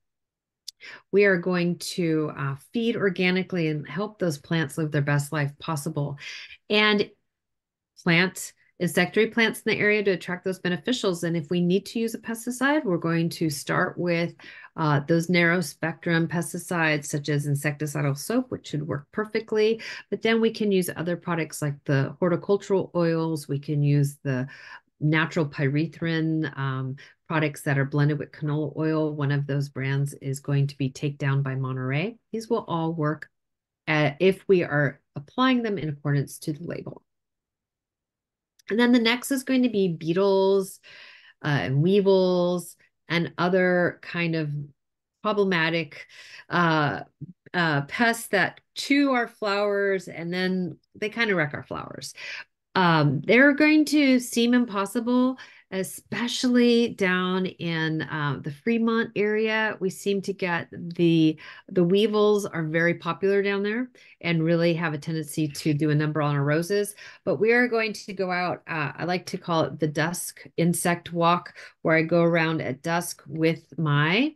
[SPEAKER 1] We are going to uh, feed organically and help those plants live their best life possible. And plant insectary plants in the area to attract those beneficials. And if we need to use a pesticide, we're going to start with uh, those narrow spectrum pesticides such as insecticidal soap, which should work perfectly. But then we can use other products like the horticultural oils. We can use the natural pyrethrin um, products that are blended with canola oil. One of those brands is going to be Takedown by Monterey. These will all work at, if we are applying them in accordance to the label. And then the next is going to be beetles uh, and weevils and other kind of problematic uh, uh, pests that chew our flowers and then they kind of wreck our flowers. Um, they're going to seem impossible especially down in uh, the Fremont area. We seem to get the the weevils are very popular down there and really have a tendency to do a number on our roses. But we are going to go out. Uh, I like to call it the dusk insect walk, where I go around at dusk with my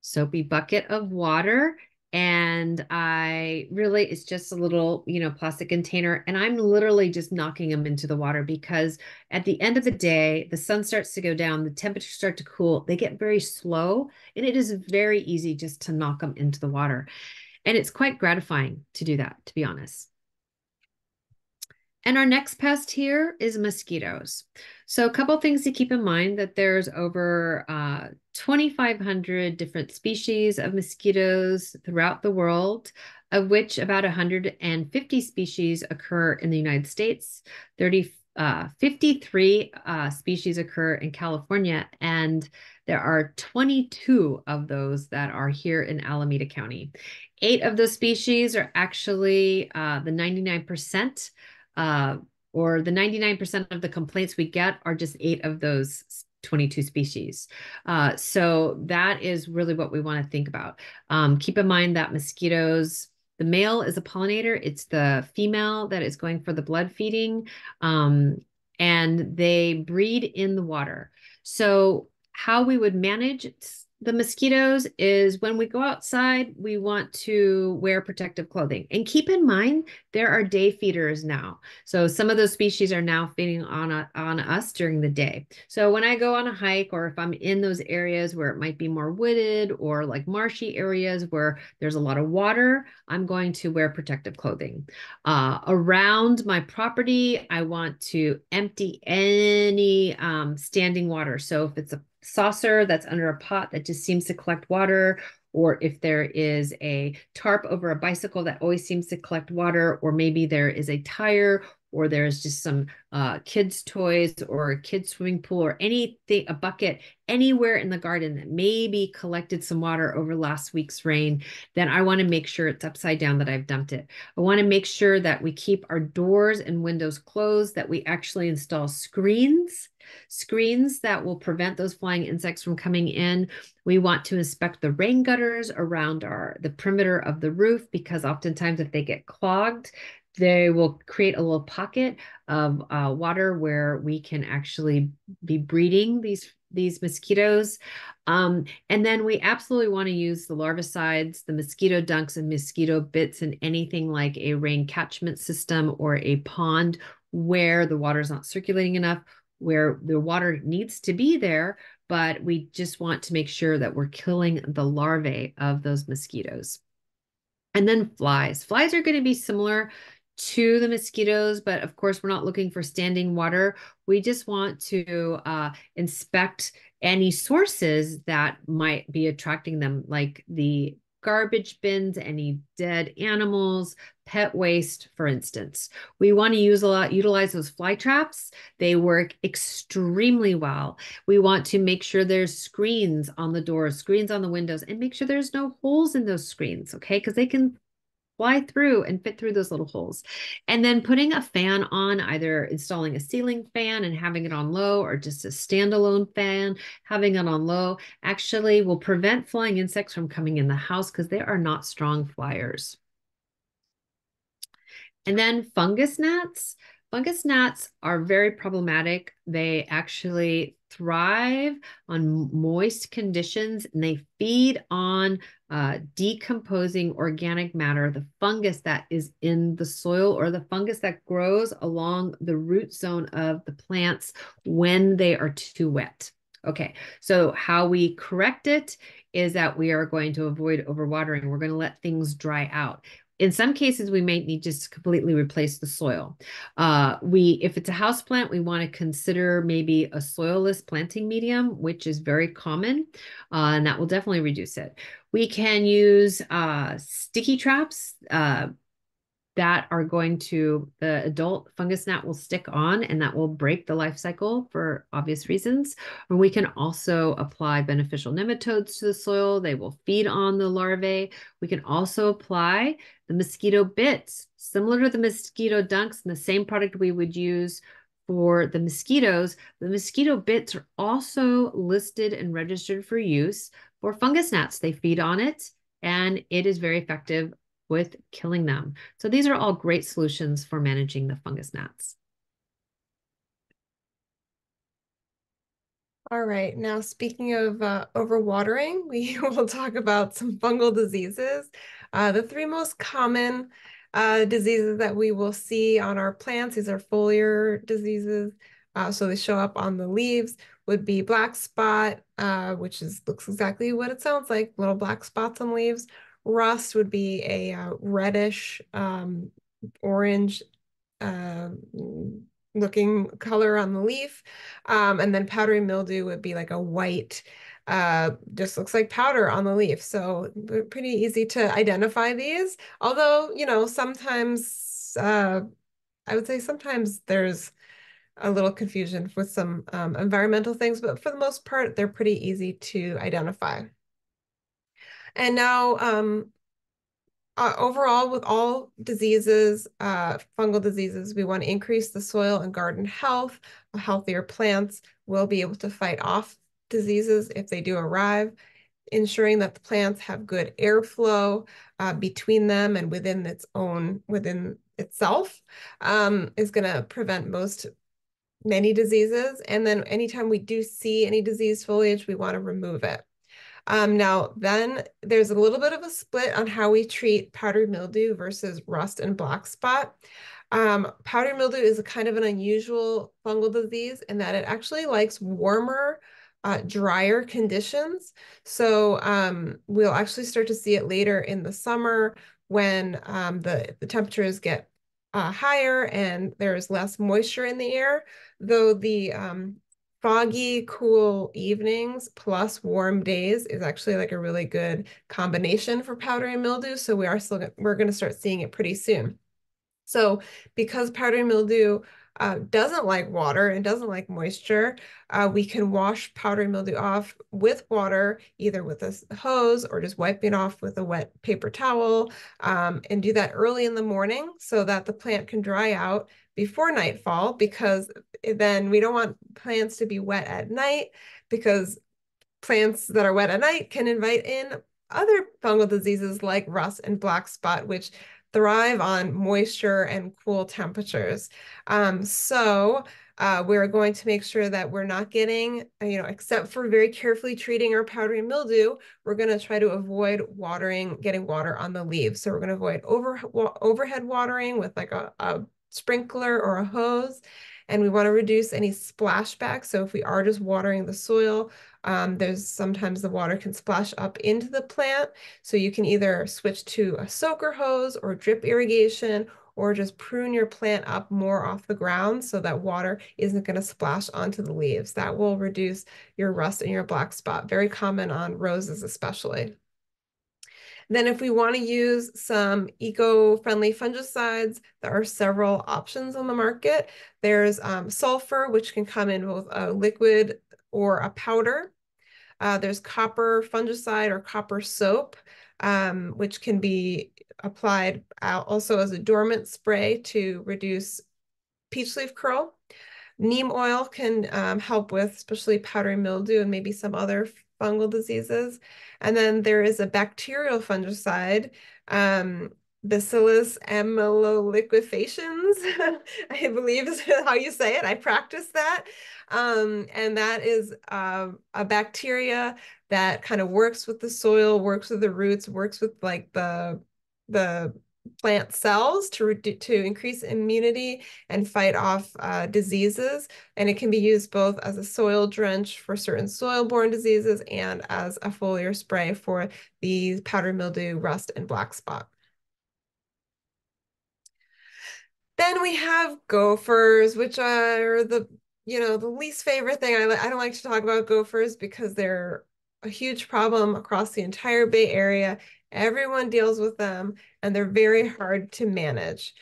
[SPEAKER 1] soapy bucket of water and I really it's just a little, you know, plastic container and I'm literally just knocking them into the water because at the end of the day, the sun starts to go down, the temperatures start to cool, they get very slow and it is very easy just to knock them into the water. And it's quite gratifying to do that, to be honest. And our next pest here is mosquitoes. So a couple things to keep in mind that there's over uh, 2,500 different species of mosquitoes throughout the world, of which about 150 species occur in the United States, 30, uh, 53 uh, species occur in California, and there are 22 of those that are here in Alameda County. Eight of those species are actually uh, the 99% uh, or the 99% of the complaints we get are just eight of those 22 species. Uh, so that is really what we want to think about. Um, keep in mind that mosquitoes, the male is a pollinator, it's the female that is going for the blood feeding, um, and they breed in the water. So, how we would manage the mosquitoes is when we go outside, we want to wear protective clothing. And keep in mind, there are day feeders now. So some of those species are now feeding on, a, on us during the day. So when I go on a hike or if I'm in those areas where it might be more wooded or like marshy areas where there's a lot of water, I'm going to wear protective clothing. Uh, around my property, I want to empty any um, standing water. So if it's a saucer that's under a pot that just seems to collect water, or if there is a tarp over a bicycle that always seems to collect water, or maybe there is a tire or there's just some uh, kids' toys or a kid's swimming pool or anything, a bucket anywhere in the garden that maybe collected some water over last week's rain, then I want to make sure it's upside down that I've dumped it. I want to make sure that we keep our doors and windows closed, that we actually install screens screens that will prevent those flying insects from coming in. We want to inspect the rain gutters around our the perimeter of the roof because oftentimes if they get clogged, they will create a little pocket of uh, water where we can actually be breeding these these mosquitoes. Um, and then we absolutely want to use the larvicides, the mosquito dunks and mosquito bits and anything like a rain catchment system or a pond where the water is not circulating enough, where the water needs to be there, but we just want to make sure that we're killing the larvae of those mosquitoes. And then flies. Flies are going to be similar to the mosquitoes, but of course, we're not looking for standing water. We just want to uh, inspect any sources that might be attracting them, like the garbage bins, any dead animals, pet waste, for instance. We want to use a lot, utilize those fly traps. They work extremely well. We want to make sure there's screens on the doors, screens on the windows, and make sure there's no holes in those screens, okay? Because they can fly through and fit through those little holes. And then putting a fan on, either installing a ceiling fan and having it on low or just a standalone fan, having it on low, actually will prevent flying insects from coming in the house because they are not strong flyers. And then fungus gnats. Fungus gnats are very problematic. They actually thrive on moist conditions and they feed on uh, decomposing organic matter, the fungus that is in the soil or the fungus that grows along the root zone of the plants when they are too wet. Okay, so how we correct it is that we are going to avoid overwatering. We're going to let things dry out in some cases we may need just to completely replace the soil uh, we if it's a house plant we want to consider maybe a soilless planting medium which is very common uh, and that will definitely reduce it we can use uh, sticky traps uh, that are going to the adult fungus gnat will stick on and that will break the life cycle for obvious reasons. And we can also apply beneficial nematodes to the soil. They will feed on the larvae. We can also apply the mosquito bits, similar to the mosquito dunks and the same product we would use for the mosquitoes. The mosquito bits are also listed and registered for use for fungus gnats. They feed on it and it is very effective with killing them. So these are all great solutions for managing the fungus gnats.
[SPEAKER 2] All right, now speaking of uh, overwatering, we will talk about some fungal diseases. Uh, the three most common uh, diseases that we will see on our plants, these are foliar diseases, uh, so they show up on the leaves, would be black spot, uh, which is looks exactly what it sounds like, little black spots on leaves, Rust would be a uh, reddish um, orange looking color on the leaf. Um, and then powdery mildew would be like a white, uh, just looks like powder on the leaf. So pretty easy to identify these. Although, you know, sometimes uh, I would say sometimes there's a little confusion with some um, environmental things, but for the most part, they're pretty easy to identify. And now, um, uh, overall, with all diseases, uh, fungal diseases, we want to increase the soil and garden health, healthier plants. will be able to fight off diseases if they do arrive, ensuring that the plants have good airflow uh, between them and within its own, within itself, um, is going to prevent most many diseases. And then anytime we do see any diseased foliage, we want to remove it. Um, now, then there's a little bit of a split on how we treat powdery mildew versus rust and black spot. Um, powdery mildew is a kind of an unusual fungal disease in that it actually likes warmer, uh, drier conditions. So um, we'll actually start to see it later in the summer when um, the, the temperatures get uh, higher and there's less moisture in the air, though the um, foggy, cool evenings plus warm days is actually like a really good combination for powdery mildew. So we are still, we're going to start seeing it pretty soon. So because powdery mildew uh, doesn't like water and doesn't like moisture, uh, we can wash powdery mildew off with water, either with a hose or just wiping off with a wet paper towel, um, and do that early in the morning so that the plant can dry out before nightfall because then we don't want plants to be wet at night because plants that are wet at night can invite in other fungal diseases like rust and black spot, which thrive on moisture and cool temperatures. Um, so uh, we're going to make sure that we're not getting, uh, you know, except for very carefully treating our powdery mildew, we're going to try to avoid watering, getting water on the leaves. So we're going to avoid over, overhead watering with like a, a sprinkler or a hose. And we want to reduce any splashback. So if we are just watering the soil, um, there's sometimes the water can splash up into the plant. So you can either switch to a soaker hose or drip irrigation or just prune your plant up more off the ground so that water isn't going to splash onto the leaves. That will reduce your rust and your black spot, very common on roses especially. Then if we want to use some eco-friendly fungicides, there are several options on the market. There's um, sulfur, which can come in both a liquid or a powder. Uh, there's copper fungicide or copper soap, um, which can be applied also as a dormant spray to reduce peach leaf curl. Neem oil can um, help with especially powdery mildew and maybe some other fungal diseases. And then there is a bacterial fungicide, um, Bacillus amyloliquefaciens, I believe is how you say it. I practice that. Um, and that is uh, a bacteria that kind of works with the soil, works with the roots, works with like the the plant cells to, to increase immunity and fight off uh, diseases. And it can be used both as a soil drench for certain soil-borne diseases and as a foliar spray for the powder mildew, rust, and black spot. Then we have gophers, which are the, you know, the least favorite thing. I, I don't like to talk about gophers because they're a huge problem across the entire Bay Area. Everyone deals with them and they're very hard to manage.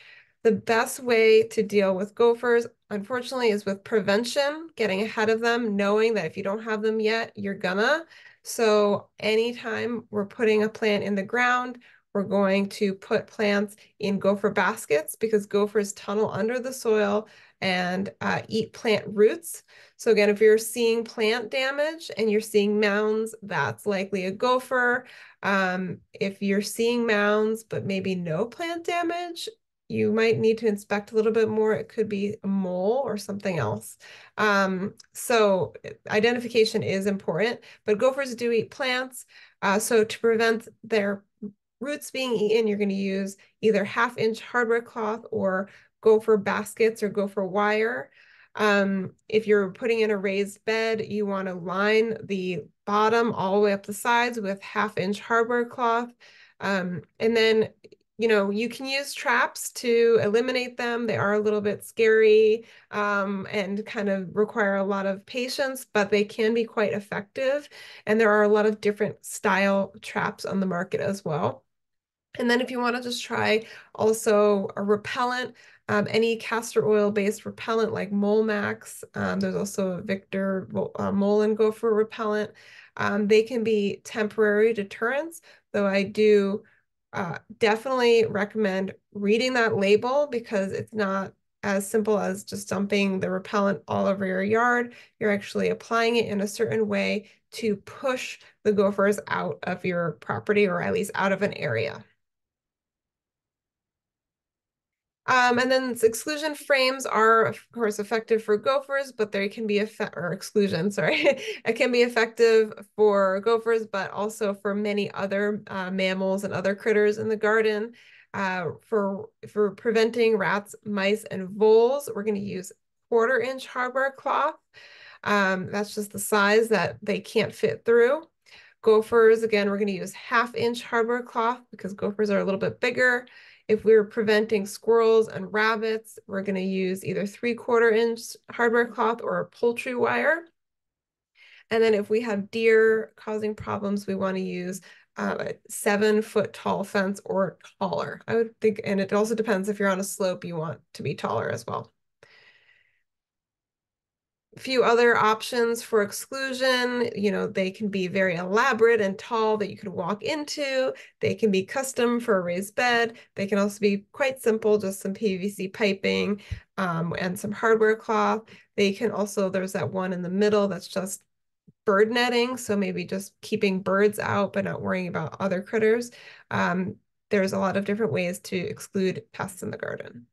[SPEAKER 2] The best way to deal with gophers, unfortunately, is with prevention, getting ahead of them, knowing that if you don't have them yet, you're gonna. So anytime we're putting a plant in the ground, we're going to put plants in gopher baskets because gophers tunnel under the soil and uh, eat plant roots. So again, if you're seeing plant damage and you're seeing mounds, that's likely a gopher. Um, if you're seeing mounds, but maybe no plant damage, you might need to inspect a little bit more. It could be a mole or something else. Um, so identification is important, but gophers do eat plants. Uh, so to prevent their roots being eaten, you're going to use either half inch hardware cloth or gopher baskets or gopher wire. Um, if you're putting in a raised bed, you want to line the bottom all the way up the sides with half inch hardware cloth. Um, and then, you know, you can use traps to eliminate them. They are a little bit scary um, and kind of require a lot of patience, but they can be quite effective. And there are a lot of different style traps on the market as well. And then if you want to just try also a repellent, um, any castor oil based repellent like Molemax, um, there's also a Victor uh, Mole and Gopher repellent. Um, they can be temporary deterrents, though I do uh, definitely recommend reading that label because it's not as simple as just dumping the repellent all over your yard. You're actually applying it in a certain way to push the gophers out of your property or at least out of an area. Um, and then exclusion frames are, of course, effective for gophers, but they can be effect or exclusion, sorry, it can be effective for gophers, but also for many other uh, mammals and other critters in the garden. Uh, for for preventing rats, mice, and voles, we're going to use quarter inch hardware cloth. Um, that's just the size that they can't fit through. Gophers, again, we're going to use half inch hardware cloth because gophers are a little bit bigger. If we're preventing squirrels and rabbits, we're going to use either three quarter inch hardware cloth or a poultry wire. And then if we have deer causing problems, we want to use uh, a seven foot tall fence or taller. I would think, and it also depends if you're on a slope, you want to be taller as well few other options for exclusion. You know, they can be very elaborate and tall that you can walk into. They can be custom for a raised bed. They can also be quite simple, just some PVC piping um, and some hardware cloth. They can also, there's that one in the middle that's just bird netting. So maybe just keeping birds out, but not worrying about other critters. Um, there's a lot of different ways to exclude pests in the garden.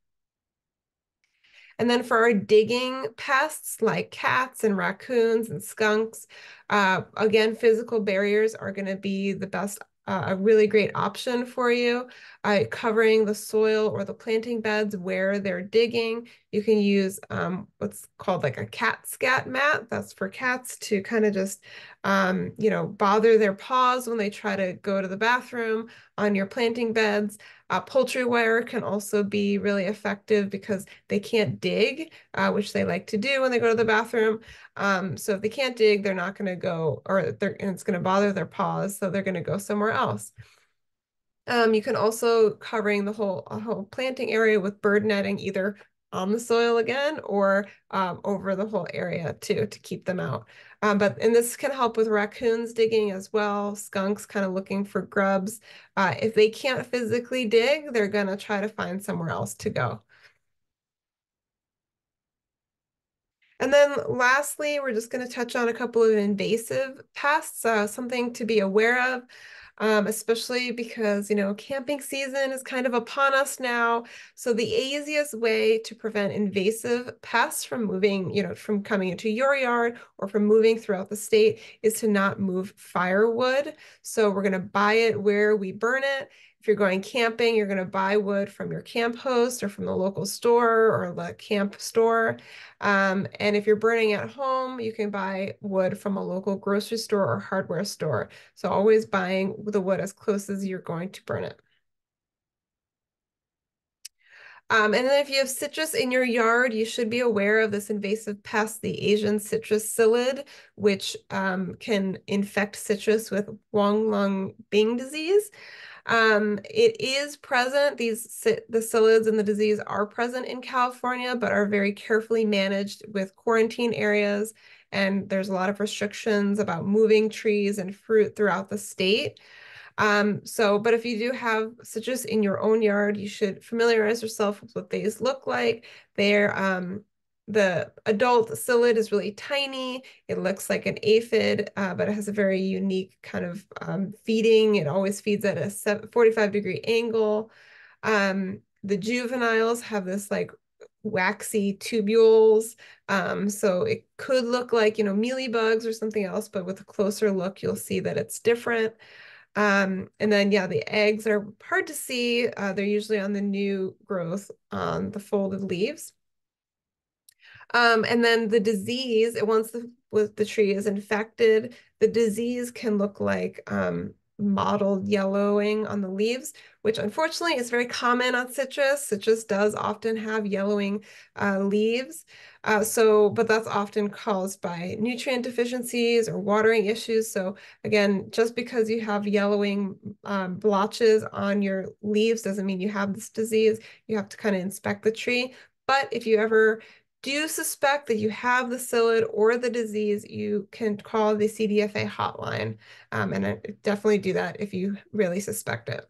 [SPEAKER 2] And then for our digging pests like cats and raccoons and skunks, uh, again, physical barriers are going to be the best uh, a really great option for you. Uh, covering the soil or the planting beds where they're digging. You can use um, what's called like a cat scat mat. That's for cats to kind of just, um, you know, bother their paws when they try to go to the bathroom on your planting beds. Uh, poultry wire can also be really effective because they can't dig, uh, which they like to do when they go to the bathroom. Um, so if they can't dig, they're not going to go, or it's going to bother their paws, so they're going to go somewhere else. Um, you can also covering the whole whole planting area with bird netting, either on the soil again or um, over the whole area too to keep them out. Um, but and this can help with raccoons digging as well, skunks kind of looking for grubs. Uh, if they can't physically dig, they're gonna try to find somewhere else to go. And then lastly, we're just going to touch on a couple of invasive pests, uh, something to be aware of um, especially because, you know, camping season is kind of upon us now. So the easiest way to prevent invasive pests from moving, you know, from coming into your yard or from moving throughout the state is to not move firewood. So we're going to buy it where we burn it if you're going camping, you're going to buy wood from your camp host or from the local store or the camp store. Um, and if you're burning at home, you can buy wood from a local grocery store or hardware store. So always buying the wood as close as you're going to burn it. Um, and then if you have citrus in your yard, you should be aware of this invasive pest, the Asian citrus psyllid, which um, can infect citrus with Huang Long Bing disease. Um, it is present, these the psyllids and the disease are present in California, but are very carefully managed with quarantine areas. And there's a lot of restrictions about moving trees and fruit throughout the state. Um, so, but if you do have citrus in your own yard, you should familiarize yourself with what these look like. They're um, the adult psyllid is really tiny. It looks like an aphid, uh, but it has a very unique kind of um, feeding. It always feeds at a 45 degree angle. Um, the juveniles have this like waxy tubules. Um, so it could look like, you know, mealy bugs or something else, but with a closer look, you'll see that it's different. Um, and then, yeah, the eggs are hard to see. Uh, they're usually on the new growth on the folded leaves. Um, and then the disease, once the, with the tree is infected, the disease can look like um, mottled yellowing on the leaves, which unfortunately is very common on citrus. Citrus does often have yellowing uh, leaves. Uh, so, but that's often caused by nutrient deficiencies or watering issues. So again, just because you have yellowing um, blotches on your leaves doesn't mean you have this disease. You have to kind of inspect the tree. But if you ever do you suspect that you have the psyllid or the disease, you can call the CDFA hotline. Um, and I definitely do that if you really suspect it.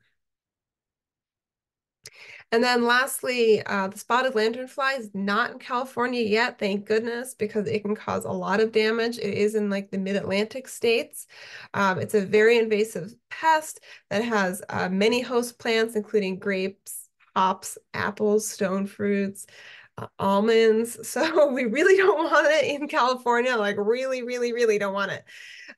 [SPEAKER 2] And then lastly, uh, the spotted lanternfly is not in California yet, thank goodness, because it can cause a lot of damage. It is in like the mid-Atlantic states. Um, it's a very invasive pest that has uh, many host plants, including grapes, hops, apples, stone fruits, uh, almonds. So we really don't want it in California, like really, really, really don't want it.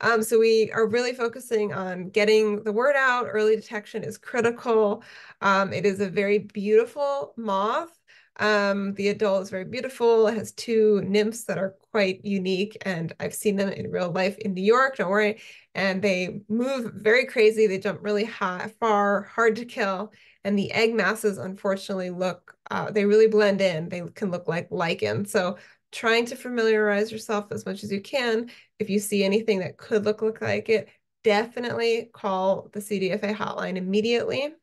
[SPEAKER 2] Um, so we are really focusing on getting the word out. Early detection is critical. Um, it is a very beautiful moth. Um, the adult is very beautiful. It has two nymphs that are quite unique, and I've seen them in real life in New York, don't worry. And they move very crazy. They jump really high, far, hard to kill. And the egg masses, unfortunately, look, uh, they really blend in. They can look like lichen. So trying to familiarize yourself as much as you can. If you see anything that could look, look like it, definitely call the CDFA hotline immediately.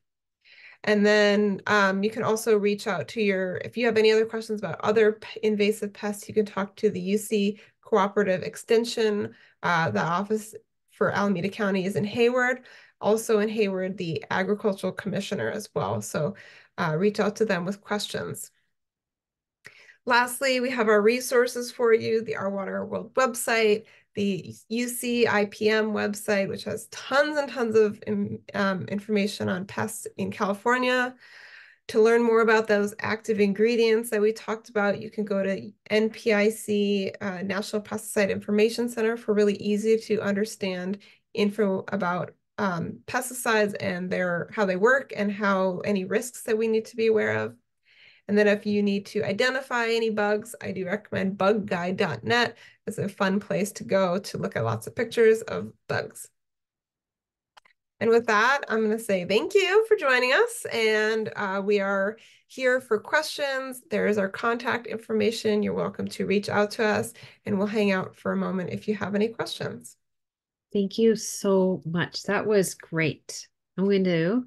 [SPEAKER 2] And then um, you can also reach out to your, if you have any other questions about other invasive pests, you can talk to the UC Cooperative Extension. Uh, the office for Alameda County is in Hayward. Also in Hayward, the Agricultural Commissioner as well. So uh, reach out to them with questions. Lastly, we have our resources for you, the Our Water World website, the UC IPM website, which has tons and tons of um, information on pests in California. To learn more about those active ingredients that we talked about, you can go to NPIC, uh, National Pesticide Information Center for really easy to understand info about um, pesticides and their how they work and how any risks that we need to be aware of. And then if you need to identify any bugs, I do recommend bugguide.net. It's a fun place to go to look at lots of pictures of bugs. And with that, I'm going to say thank you for joining us. And uh, we are here for questions. There is our contact information. You're welcome to reach out to us and we'll hang out for a moment if you have any questions.
[SPEAKER 1] Thank you so much. That was great. I'm going to